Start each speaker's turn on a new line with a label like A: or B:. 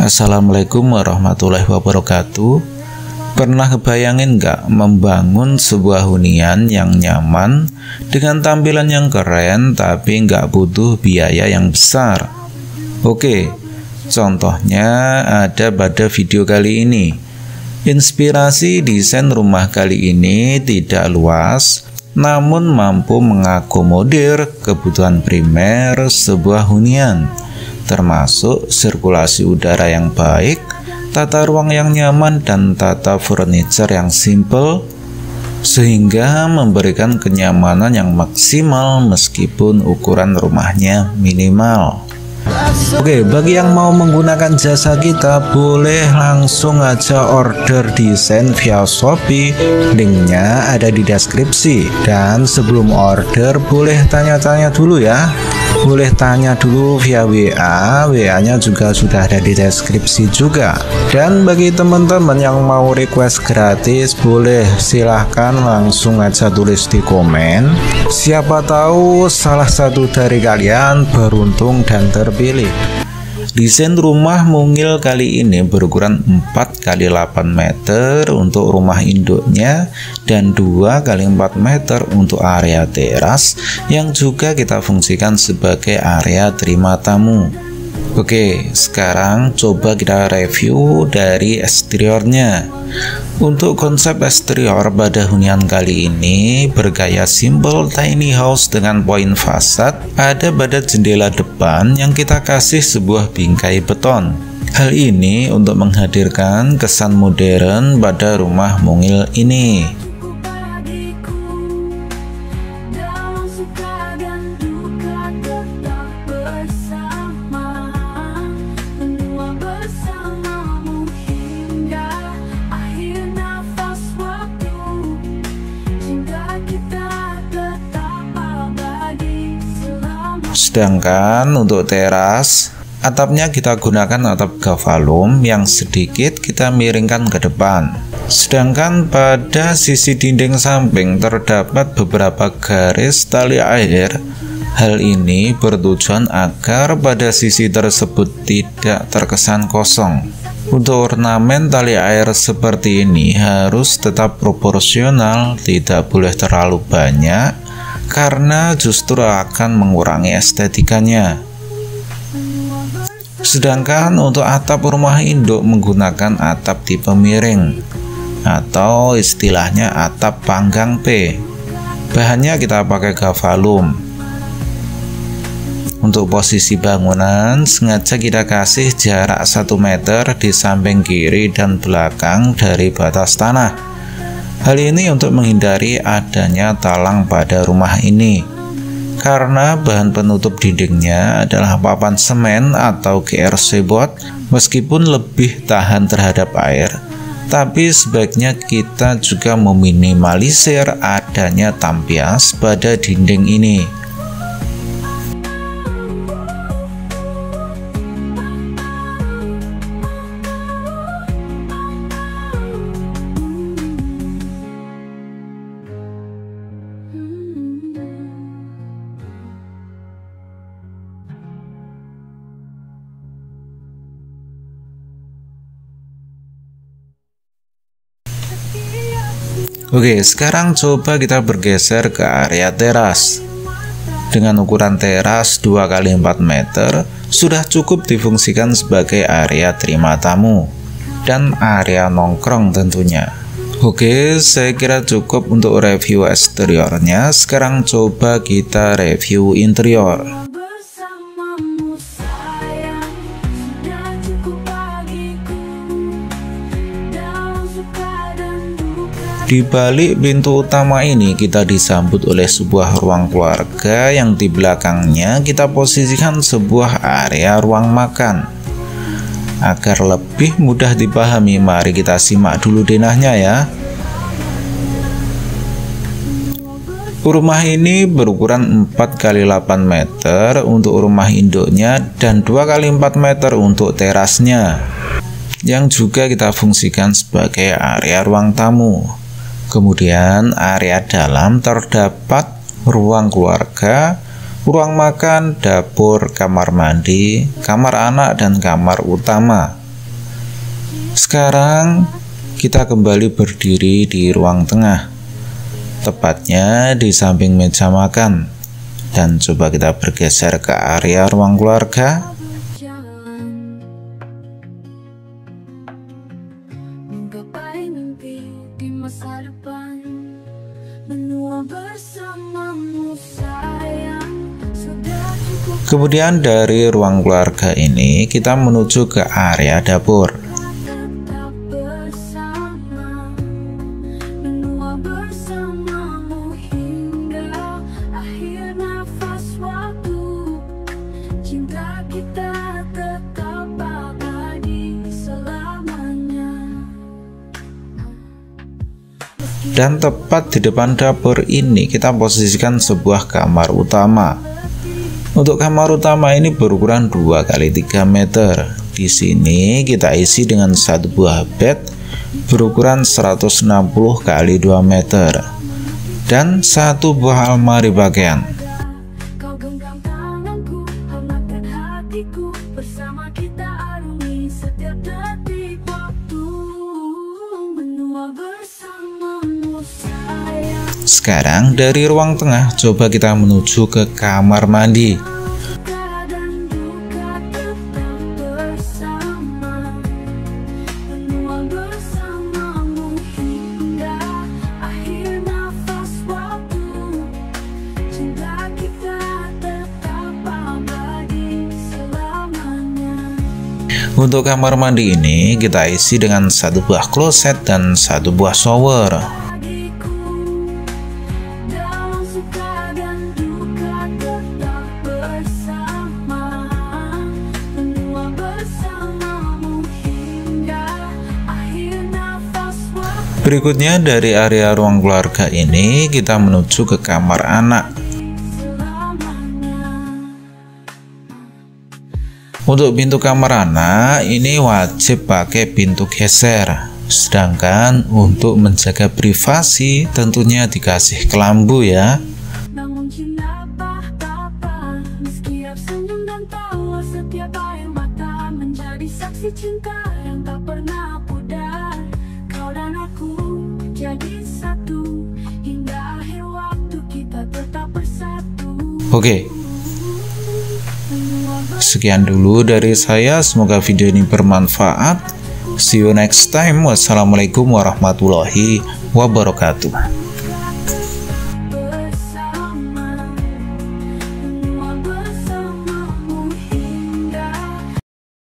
A: Assalamualaikum warahmatullahi wabarakatuh Pernah kebayangin nggak membangun sebuah hunian yang nyaman dengan tampilan yang keren tapi nggak butuh biaya yang besar? Oke, contohnya ada pada video kali ini. Inspirasi desain rumah kali ini tidak luas, namun mampu mengakomodir kebutuhan primer sebuah hunian, termasuk sirkulasi udara yang baik, tata ruang yang nyaman dan tata furniture yang simple sehingga memberikan kenyamanan yang maksimal meskipun ukuran rumahnya minimal. Oke, bagi yang mau menggunakan jasa kita boleh langsung aja order desain via Shopee. Linknya ada di deskripsi. Dan sebelum order boleh tanya-tanya dulu ya boleh tanya dulu via WA WA-nya juga sudah ada di deskripsi juga. Dan bagi teman-teman yang mau request gratis boleh silahkan langsung aja tulis di komen. Siapa tahu salah satu dari kalian beruntung dan terpilih Desain rumah mungil kali ini berukuran 4 kali 8 meter untuk rumah induknya dan 2 kali 4 meter untuk area teras yang juga kita fungsikan sebagai area terima tamu. Oke, sekarang coba kita review dari eksteriornya. Untuk konsep eksterior pada hunian kali ini bergaya simple tiny house dengan poin fasad, ada pada jendela depan yang kita kasih sebuah bingkai beton. Hal ini untuk menghadirkan kesan modern pada rumah mungil ini. Sedangkan untuk teras, atapnya kita gunakan atap gavalum yang sedikit kita miringkan ke depan. Sedangkan pada sisi dinding samping terdapat beberapa garis tali air. Hal ini bertujuan agar pada sisi tersebut tidak terkesan kosong. Untuk ornamen tali air seperti ini harus tetap proporsional, tidak boleh terlalu banyak karena justru akan mengurangi estetikanya. Sedangkan untuk atap rumah induk menggunakan atap tipe miring atau istilahnya atap panggang P. Bahannya kita pakai gavalum. Untuk posisi bangunan sengaja kita kasih jarak 1 meter di samping kiri dan belakang dari batas tanah Hal ini untuk menghindari adanya talang pada rumah ini. Karena bahan penutup dindingnya adalah papan semen atau GRC board, meskipun lebih tahan terhadap air, tapi sebaiknya kita juga meminimalisir adanya tampias pada dinding ini. Oke, sekarang coba kita bergeser ke area teras. Dengan ukuran teras 2 kali 4 meter, sudah cukup difungsikan sebagai area terima tamu dan area nongkrong tentunya. Oke, saya kira cukup untuk review eksteriornya. Sekarang coba kita review interior. Di balik pintu utama ini kita disambut oleh sebuah ruang keluarga yang di belakangnya kita posisikan sebuah area ruang makan. Agar lebih mudah dipahami, mari kita simak dulu denahnya ya. Rumah ini berukuran 4 kali 8 meter untuk rumah induknya dan 2 kali 4 meter untuk terasnya yang juga kita fungsikan sebagai area ruang tamu. Kemudian area dalam terdapat ruang keluarga
B: ruang makan, dapur, kamar mandi, kamar anak, dan kamar utama. Sekarang kita kembali berdiri di ruang tengah, tepatnya di samping meja makan, dan coba kita bergeser ke area ruang keluarga. Kemudian dari ruang keluarga ini kita menuju ke area dapur. Dan tepat di depan dapur ini kita posisikan sebuah kamar utama untuk kamar utama ini berukuran 2 kali 3 meter. Di sini kita isi dengan satu buah bed berukuran 160 kali 2 meter dan satu buah almari pakaian. Sekarang dari ruang tengah coba kita menuju ke kamar mandi. Untuk kamar mandi ini kita isi dengan satu buah kloset dan satu buah shower. Berikutnya dari area ruang keluarga ini kita menuju ke kamar anak. Untuk pintu kamar anak ini wajib pakai pintu geser. Sedangkan untuk menjaga privasi tentunya dikasih kelambu ya. Oke. Sekian dulu dari saya. Semoga video ini bermanfaat. See you next time. Wassalamualaikum warahmatullahi wabarakatuh